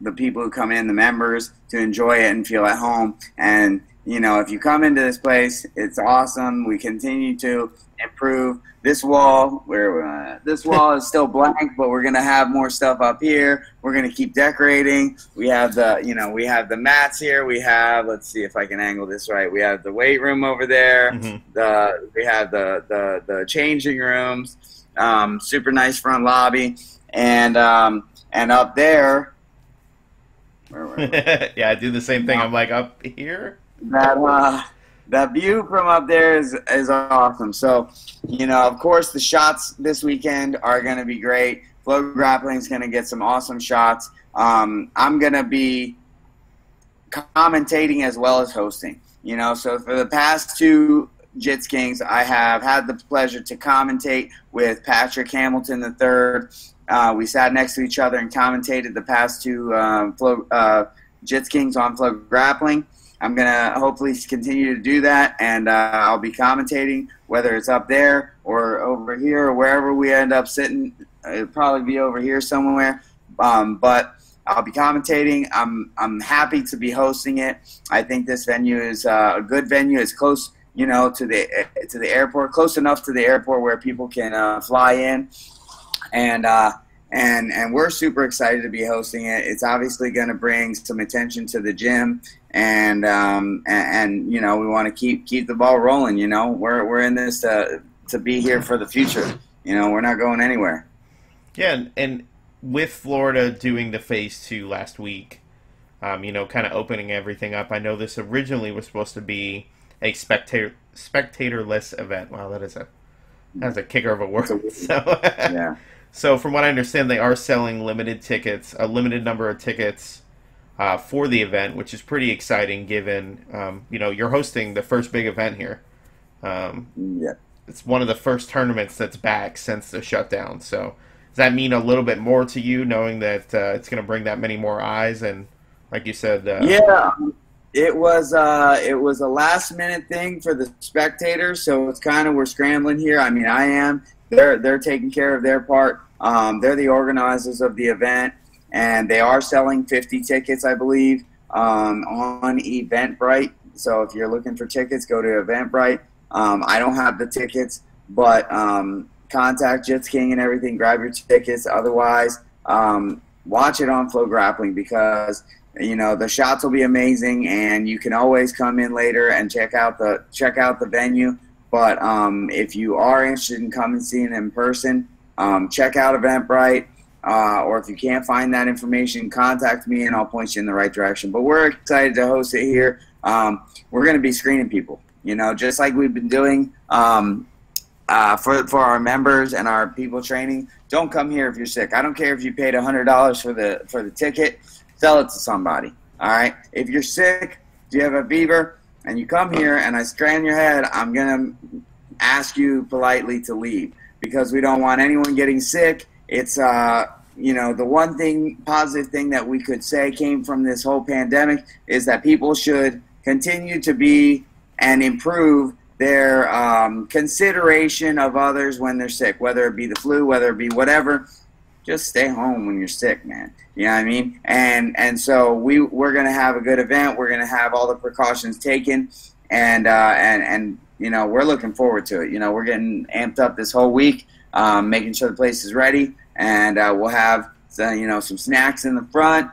the people who come in, the members, to enjoy it and feel at home. And you know, if you come into this place, it's awesome. We continue to improve this wall. Where uh, this wall is still blank, but we're gonna have more stuff up here. We're gonna keep decorating. We have the, you know, we have the mats here. We have, let's see if I can angle this right. We have the weight room over there. Mm-hmm. The we have the the the changing rooms. Um, super nice front lobby, and um, and up there. yeah, I do the same thing. I'm like up here. That uh, that view from up there is is awesome. So, you know, of course, the shots this weekend are going to be great. FloGrappling is going to get some awesome shots. Um, I'm going to be commentating as well as hosting. You know, so for the past two Jitzkings, I have had the pleasure to commentate with Patrick Hamilton III. Uh, we sat next to each other and commentated the past two uh, Flow, uh, Jitzkings on FloGrappling. I'm gonna hopefully continue to do that, and uh, I'll be commentating whether it's up there or over here or wherever we end up sitting. It'll probably be over here somewhere, um, but I'll be commentating. I'm I'm happy to be hosting it. I think this venue is uh, a good venue. It's close, you know, to the to the airport, close enough to the airport where people can uh, fly in, and uh, and and we're super excited to be hosting it. It's obviously going to bring some attention to the gym, and um, and, and you know we want to keep keep the ball rolling. You know, we're we're in this to to be here for the future. You know, we're not going anywhere. Yeah, and, with Florida doing the phase two last week, um, you know, kind of opening everything up. I know this originally was supposed to be a spectator spectatorless event. Wow, that is a that's a kicker of a word. So yeah. So from what I understand, they are selling limited tickets, a limited number of tickets uh, for the event, which is pretty exciting. Given um, you know you're hosting the first big event here. Um, yeah. It's one of the first tournaments that's back since the shutdown. So does that mean a little bit more to you, knowing that uh, it's going to bring that many more eyes and, like you said, uh, yeah, it was uh, it was a last minute thing for the spectators. So it's kind of we're scrambling here. I mean, I am. They're they're taking care of their part. Um, they're the organizers of the event, and they are selling 50 tickets, I believe, um, on Eventbrite. So if you're looking for tickets, go to Eventbrite. Um, I don't have the tickets, but um, contact Jitzking and everything. Grab your tickets. Otherwise, um, watch it on FloGrappling because you know the shots will be amazing, and you can always come in later and check out the check out the venue. But um, if you are interested in coming seeing it in person, um, check out Eventbrite. Uh, or if you can't find that information, contact me and I'll point you in the right direction. But we're excited to host it here. Um, we're going to be screening people, you know, just like we've been doing um, uh, for for our members and our people training. Don't come here if you're sick. I don't care if you paid hundred dollars for the for the ticket. Sell it to somebody. All right. If you're sick, do you have a fever, and you come here and I strand your head, I'm gonna ask you politely to leave because we don't want anyone getting sick. It's uh, you know, the one thing positive thing that we could say came from this whole pandemic is that people should continue to be and improve their um, consideration of others when they're sick, whether it be the flu, whether it be whatever. Just stay home when you're sick, man. You know what I mean? And and so we we're gonna have a good event. We're gonna have all the precautions taken, and uh, and and you know we're looking forward to it. You know we're getting amped up this whole week, um, making sure the place is ready, and uh, we'll have you know some snacks in the front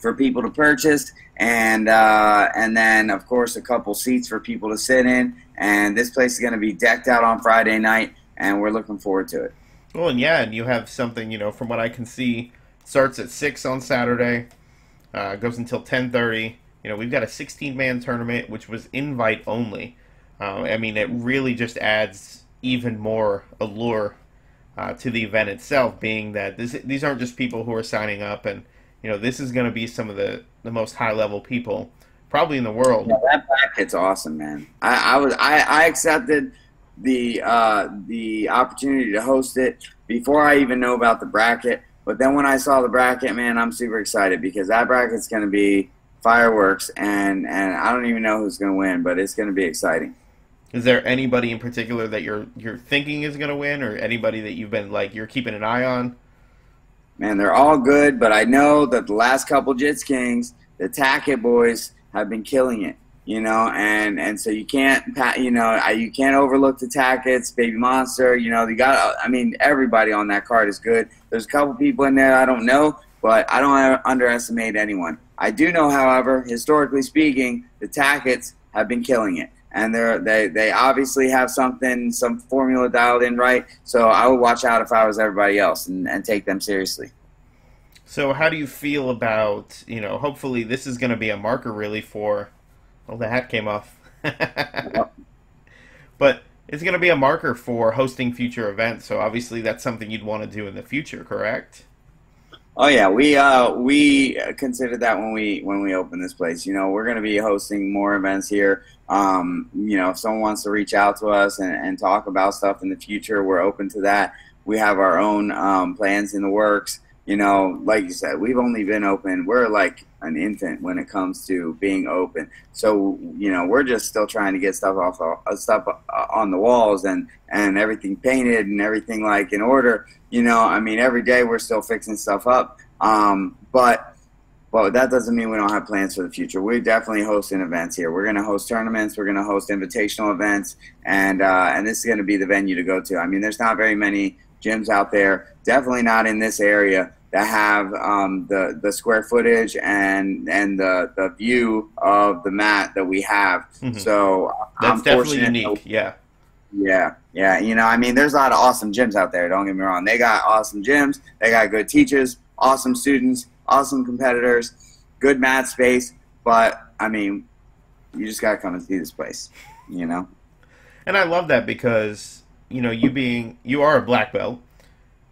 for people to purchase, and uh, and then of course a couple seats for people to sit in, and this place is going to be decked out on Friday night, and we're looking forward to it. Well, and yeah, and you have something, you know, from what I can see, starts at six on Saturday, uh, goes until ten thirty. You know, we've got a sixteen man tournament, which was invite only. Uh, I mean, it really just adds even more allure uh, to the event itself, being that this, these aren't just people who are signing up, and you know, this is going to be some of the the most high level people probably in the world. Yeah, that bracket's awesome, man. I, I was I, I accepted the uh, the opportunity to host it before I even know about the bracket. But then when I saw the bracket, man, I'm super excited because that bracket's going to be fireworks, and and I don't even know who's going to win, but it's going to be exciting. Is there anybody in particular that you're you're thinking is going to win, or anybody that you've been like you're keeping an eye on? Man, they're all good, but I know that the last couple Jitzkings, the Tackett boys, have been killing it. You know, and and so you can't, you know, you can't overlook the Tacketts, Baby Monster. You know, you got. I mean, everybody on that card is good. There's a couple people in there I don't know, but I don't underestimate anyone. I do know, however, historically speaking, the Tacketts have been killing it, and they're they they obviously have something, some formula dialed in right. So I would watch out if I was everybody else and, and take them seriously. So how do you feel about, you know, hopefully this is going to be a marker really for, well, the hat came off. but it's going to be a marker for hosting future events. So obviously that's something you'd want to do in the future, correct? Oh yeah, we uh, we considered that when we when we opened this place. You know, we're going to be hosting more events here. Um, you know, if someone wants to reach out to us and, and, talk about stuff in the future, we're open to that. We have our own um, plans in the works you know, like you said, we've only been open. We're like an infant when it comes to being open. So you know, we're just still trying to get stuff off uh, stuff uh, on the walls and and everything painted and everything like in order. You know, I mean, every day we're still fixing stuff up. Um, but but that doesn't mean we don't have plans for the future. We're definitely hosting events here. We're going to host tournaments. We're going to host invitational events, and uh, and this is going to be the venue to go to. I mean, there's not very many gyms out there. Definitely not in this area that have um, the the square footage and and the the view of the mat that we have. Mm-hmm. So that's I'm definitely unique. yeah. Yeah, yeah. You know, I mean, there's a lot of awesome gyms out there. Don't get me wrong. They got awesome gyms. They got good teachers, awesome students, awesome competitors, good mat space. But I mean, you just gotta come and see this place. You know. And I love that because you know you being you are a black belt,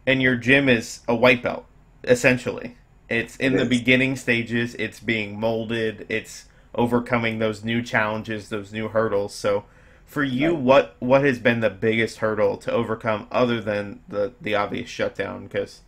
and your gym is a white belt essentially. It's in the beginning stages. It's being molded. It's overcoming those new challenges, those new hurdles. So, for you, what what has been the biggest hurdle to overcome, other than the the obvious shutdown? Because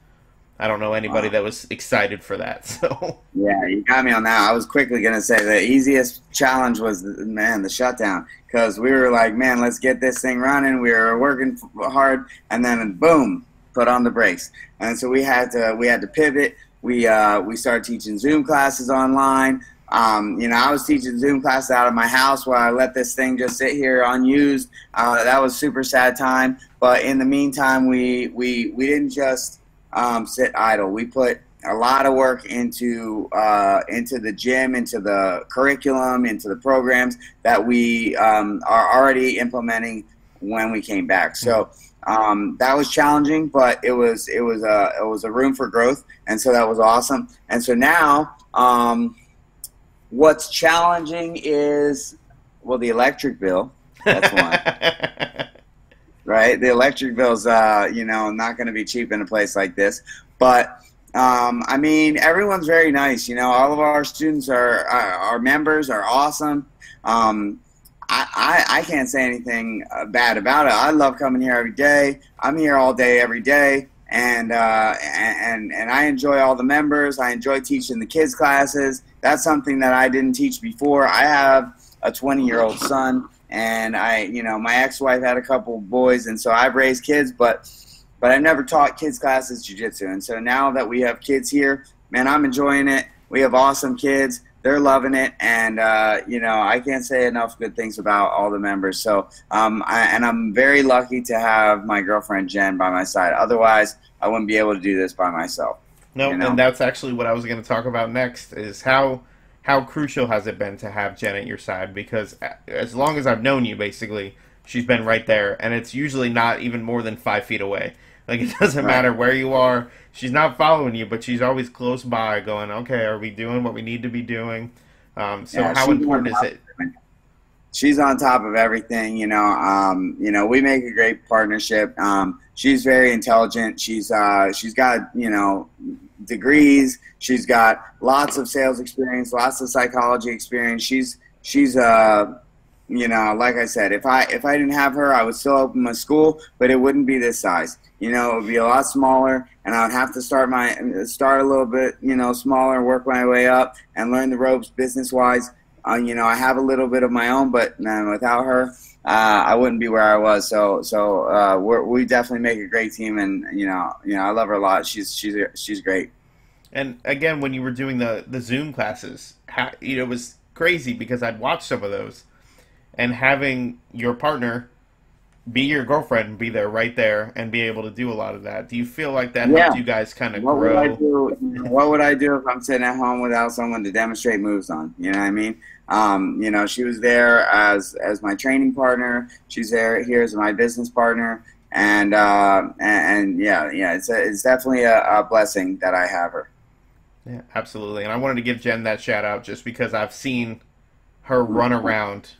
I don't know anybody wow. that was excited for that. So yeah, you got me on that. I was quickly gonna say the easiest challenge was man the shutdown because we were like, man, let's get this thing running. We were working hard, and then boom, put on the brakes. And so we had to we had to pivot. We uh, we started teaching Zoom classes online. Um, you know, I was teaching Zoom classes out of my house while I let this thing just sit here unused. Uh, that was super sad time. But in the meantime, we we we didn't just um, sit idle. We put a lot of work into uh, into the gym, into the curriculum, into the programs that we um, are already implementing when we came back. So um, that was challenging, but it was it was a it was a room for growth, and so that was awesome. And so now, um, what's challenging is well the electric bill. That's one. right, the electric bill's uh, you know not going to be cheap in a place like this, but. Um, I mean, everyone's very nice. You know, all of our students are, our, our members are awesome. Um, I, I, I can't say anything uh, bad about it. I love coming here every day. I'm here all day, every day, and uh, and and I enjoy all the members. I enjoy teaching the kids classes. That's something that I didn't teach before. I have a 20 year old son, and I, you know, my ex wife had a couple boys, and so I've raised kids, but but I've never taught kids classes jujitsu. And so now that we have kids here, man, I'm enjoying it. We have awesome kids they're loving it, and uh, you know I can't say enough good things about all the members. So, um, I, and I'm very lucky to have my girlfriend Jen by my side. Otherwise, I wouldn't be able to do this by myself. No, you know? and that's actually what I was going to talk about next. Is how how crucial has it been to have Jen at your side? Because as long as I've known you, basically, she's been right there, and it's usually not even more than five feet away. Like it doesn't right. matter where you are. She's not following you, but she's always close by, going, "Okay, are we doing what we need to be doing?" Um, so yeah, how important is it? She's on top of everything, you know. Um, you know, we make a great partnership. Um, she's very intelligent. She's uh, she's got you know degrees. She's got lots of sales experience, lots of psychology experience. She's she's uh you know, like I said, if I if I didn't have her, I would still open my school, but it wouldn't be this size. You know, it would be a lot smaller, and I would have to start my start a little bit, you know, smaller, work my way up, and learn the ropes business wise. Uh, you know, I have a little bit of my own, but man, without her, uh, I wouldn't be where I was. So, so uh, we definitely make a great team, and you know, you know, I love her a lot. She's she's she's great. And again, when you were doing the the Zoom classes, you know, it was crazy because I'd watched some of those and having your partner be your girlfriend and be there right there and be able to do a lot of that. Do you feel like that yeah. helped you guys kind of grow? Would I do, what would I do if I'm sitting at home without someone to demonstrate moves on? You know what I mean? Um, you know, she was there as as my training partner. She's there here as my business partner, and uh, and, and, yeah, yeah, it's a, it's definitely a, a blessing that I have her. Yeah, absolutely. And I wanted to give Jen that shout out just because I've seen her run around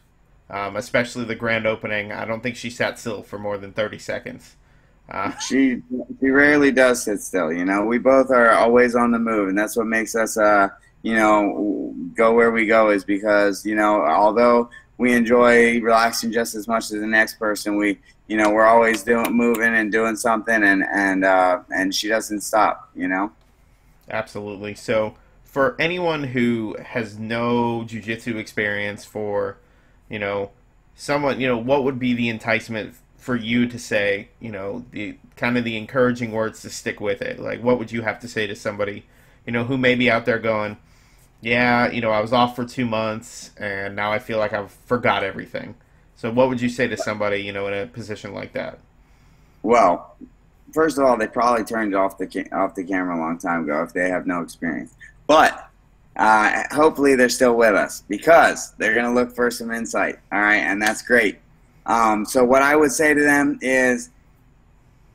um, especially the grand opening. I don't think she sat still for more than 30 seconds. Uh, she she rarely does sit still. You know, we both are always on the move, and that's what makes us, uh, you know, go where we go. Is because you know, although we enjoy relaxing just as much as the next person, we you know we're always doing moving and doing something, and and uh, and she doesn't stop. You know. Absolutely. So for anyone who has no jujitsu experience for you know, someone, you know, what would be the enticement for you to say, you know, the kind of the encouraging words to stick with it? Like, what would you have to say to somebody, you know, who may be out there going, yeah, you know, I was off for two months and now I feel like I've forgot everything. So, what would you say to somebody, you know, in a position like that? Well, first of all, they probably turned off the off the camera a long time ago if they have no experience. But uh, hopefully they're still with us because they're going to look for some insight. All right, and that's great. Um, so what I would say to them is,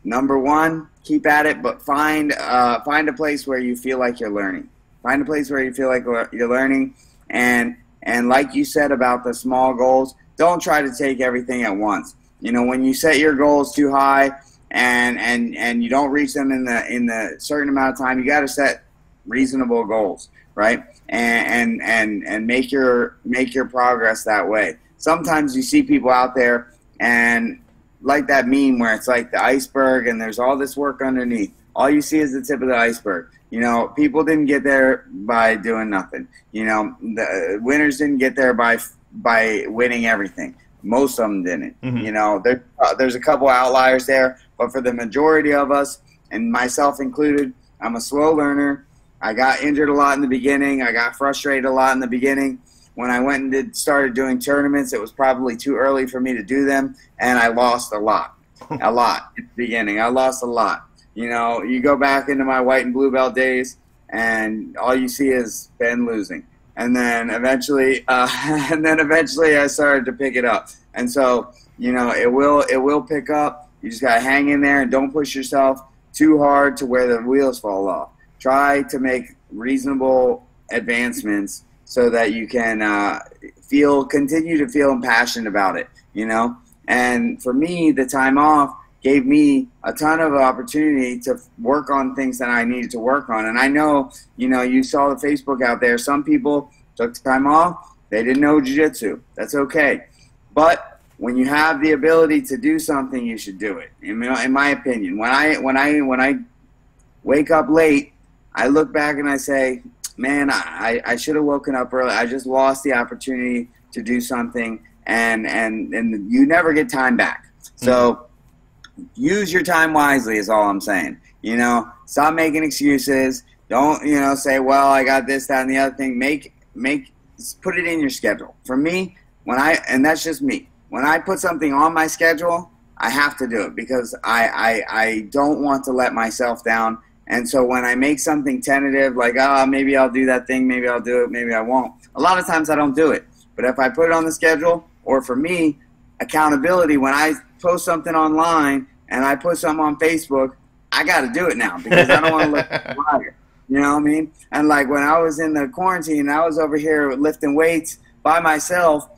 number one, keep at it, but find uh, find a place where you feel like you're learning. Find a place where you feel like you're learning, and and like you said about the small goals, don't try to take everything at once. You know, when you set your goals too high and and and you don't reach them in the in the certain amount of time, you got to set reasonable goals, right? And and and and make your make your progress that way. Sometimes you see people out there and like that meme where it's like the iceberg and there's all this work underneath. All you see is the tip of the iceberg. You know, people didn't get there by doing nothing. You know, the winners didn't get there by by winning everything. Most of them didn't. Mm-hmm. You know, there, uh, there's a couple outliers there, but for the majority of us, and myself included, I'm a slow learner. I got injured a lot in the beginning. I got frustrated a lot in the beginning. When I went and did, started doing tournaments, it was probably too early for me to do them, and I lost a lot, a lot at the beginning. I lost a lot. You know, you go back into my white and blue belt days, and all you see is Ben losing and then eventually, uh, and then eventually, I started to pick it up. And so, you know, it will it will pick up. You just gotta hang in there and don't push yourself too hard to where the wheels fall off. Try to make reasonable advancements so that you can uh, feel continue to feel impassioned about it. You know, and for me, the time off gave me a ton of opportunity to work on things that I needed to work on. And I know, you know, you saw the Facebook out there. Some people took time off. They didn't know jiu-jitsu. That's okay. But when you have the ability to do something, you should do it. In my, in my opinion, when I when I when I wake up late, I look back and I say, "Man, I, I should have woken up early. I just lost the opportunity to do something." And and and you never get time back. So. Mm-hmm use your time wisely is all I'm saying. You know, stop making excuses. Don't, you know, say, well, I got this, that, and the other thing. Make, make, put it in your schedule. For me, when I, and that's just me, when I put something on my schedule, I have to do it because I, I, I don't want to let myself down. And so when I make something tentative, like, ah, oh, maybe I'll do that thing, maybe I'll do it, maybe I won't. A lot of times I don't do it. But if I put it on the schedule, or for me, accountability, when I post something online and I put something on Facebook, I got to do it now because I don't want to look like a liar. You know what I mean? And like when I was in the quarantine, I was over here lifting weights by myself.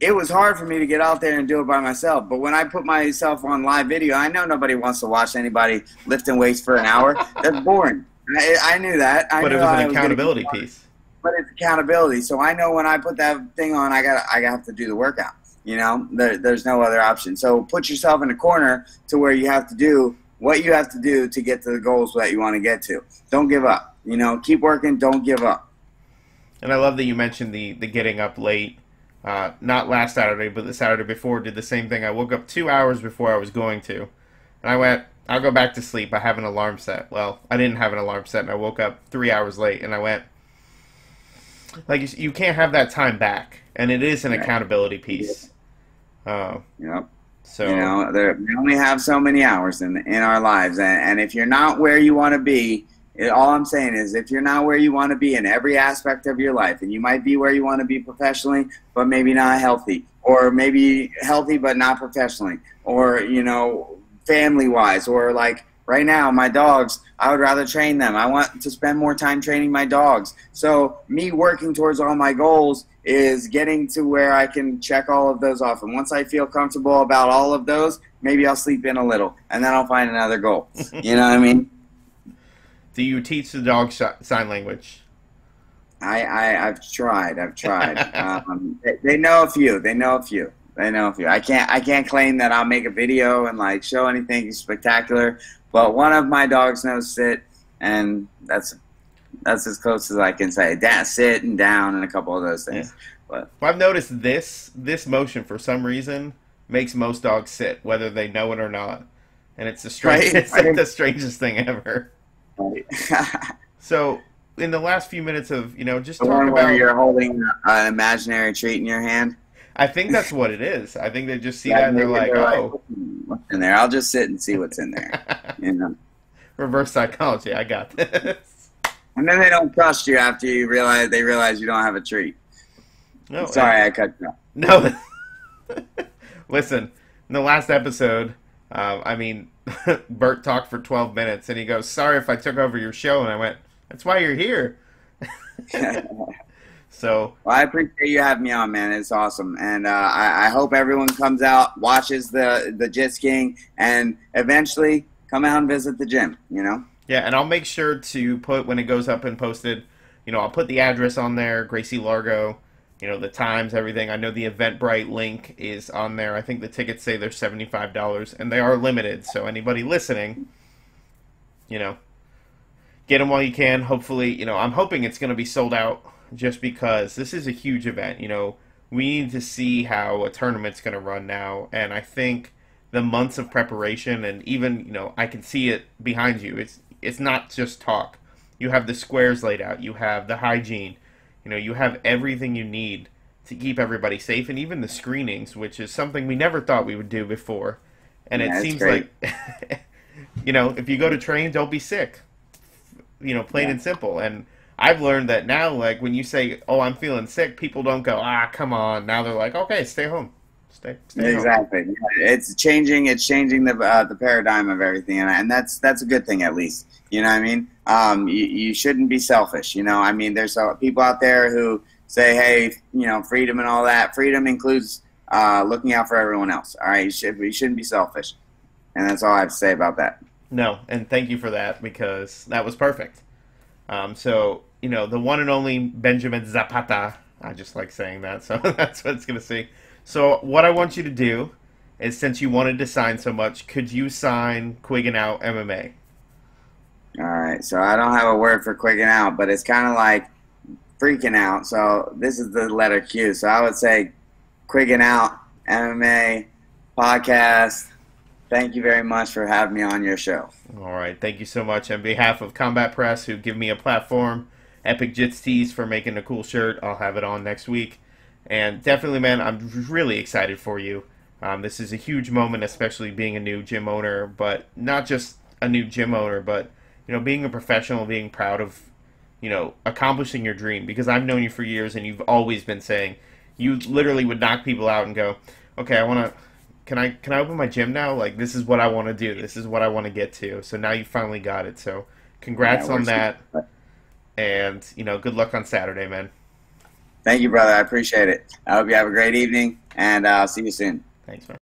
It was hard for me to get out there and do it by myself. But when I put myself on live video, I know nobody wants to watch anybody lifting weights for an hour. That's boring. I, I knew that. I but it was an accountability piece. But it's accountability. So I know when I put that thing on, I got I have to do the workout. You know, there, there's no other option. So put yourself in a corner to where you have to do what you have to do to get to the goals that you want to get to. Don't give up. You know, keep working. Don't give up. And I love that you mentioned the the getting up late. Uh, not last Saturday, but the Saturday before, did the same thing. I woke up two hours before I was going to, and I went. I'll go back to sleep. I have an alarm set. Well, I didn't have an alarm set, and I woke up three hours late, and I went. Like you, you can't have that time back, and it is an accountability piece. Oh. Yep. So you know, we only have so many hours in in our lives, and, and if you're not where you want to be, it, all I'm saying is, if you're not where you want to be in every aspect of your life, and you might be where you want to be professionally, but maybe not healthy, or maybe healthy but not professionally, or you know, family wise, or like right now, my dogs, I would rather train them. I want to spend more time training my dogs. So me working towards all my goals is getting to where I can check all of those off. And once I feel comfortable about all of those, maybe I'll sleep in a little and then I'll find another goal. you know what I mean? Do you teach the dog sign language? I, I have tried. I've tried. um, they, they know a few. They know a few. They know a few. I can't. I can't claim that I'll make a video and like show anything spectacular. But one of my dogs knows sit, and that's that's as close as I can say. Da- sit and down and a couple of those things. Yeah. But well, I've noticed this this motion for some reason makes most dogs sit, whether they know it or not, and it's the strangest, right? it's like the strangest thing ever. Right. so, in the last few minutes of you know just the talk about you're holding an imaginary treat in your hand. I think that's what it is. I think they just see that and they're like, they're "Oh, what's in there? I'll just sit and see what's in there." You know. Reverse psychology. I got this. And then they don't trust you after you realize they realize you don't have a treat. No, Sorry, I cut you off. No. Listen, in the last episode, um, I mean, Bert talked for 12 minutes and he goes, Sorry if I took over your show. And I went, That's why you're here. so, Well, I appreciate you having me on, man. It's awesome, and uh, I, I hope everyone comes out, watches the the Jitzking, and eventually come out and visit the gym. You know. yeah, and I'll make sure to put, when it goes up and posted, you know, I'll put the address on there, Gracie Largo, you know, the times, everything. I know the Eventbrite link is on there. I think the tickets say they're $75, and they are limited. So, anybody listening, you know, get them while you can. Hopefully, you know, I'm hoping it's going to be sold out just because this is a huge event. You know, we need to see how a tournament's going to run now, and I think the months of preparation and even you know I can see it behind you. It's it's not just talk. You have the squares laid out. You have the hygiene. You know, you have everything you need to keep everybody safe, and even the screenings, which is something we never thought we would do before. And Yeah, it seems great. like, you know, if you go to train, don't be sick. You know, plain Yeah. and simple. And I've learned that now, like when you say, "Oh, I'm feeling sick," people don't go, "Ah, come on." Now they're like, "Okay, stay home, stay, stay home." Exactly. It's changing. It's changing the uh, the paradigm of everything, and, and that's that's a good thing at least. You know what I mean? Um, you, you shouldn't be selfish. You know, I mean, there's uh, people out there who say, hey, you know, freedom and all that. Freedom includes uh, looking out for everyone else. All right, you, should, you shouldn't be selfish, and that's all I have to say about that. No, and thank you for that because that was perfect. Um, so you know, the one and only Benjamin Zapata. I just like saying that, so that's what it's gonna say. So what I want you to do is, since you wanted to sign so much, could you sign Quiggin Out MMA? All right, so I don't have a word for Quiggin Out, but it's kind of like freaking out. So this is the letter Q. So I would say Quiggin Out MMA podcast. Thank you very much for having me on your show. All right, thank you so much. On behalf of Combat Press, who give me a platform, Epic Jits Tees for making a cool shirt. I'll have it on next week. And definitely, man, I'm really excited for you. Um, this is a huge moment, especially being a new gym owner, but not just a new gym owner, but you know, being a professional, being proud of, you know, accomplishing your dream. Because I've known you for years, and you've always been saying you literally would knock people out and go, "Okay, I want to." Can I can I open my gym now? Like this is what I want to do. This is what I want to get to. So now you finally got it. So congrats Yeah, on that. super- And you know, good luck on Saturday, man. Thank you, brother. I appreciate it. I hope you have a great evening, and uh, I'll see you soon. Thanks, man.